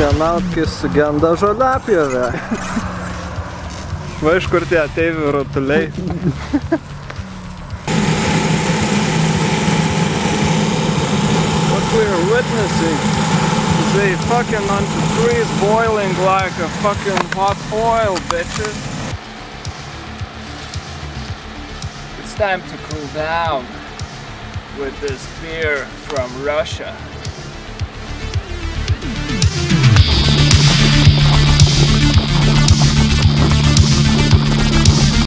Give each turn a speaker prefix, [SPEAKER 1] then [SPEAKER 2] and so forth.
[SPEAKER 1] Šienautkis sugenda žoliapjovę.
[SPEAKER 2] Va iš kur tie ateivių rotuliai.
[SPEAKER 1] What we're witnessing
[SPEAKER 2] is a fucking onto trees boiling like a fucking hot oil, bitches. It's time to cool down with this beer from Russia.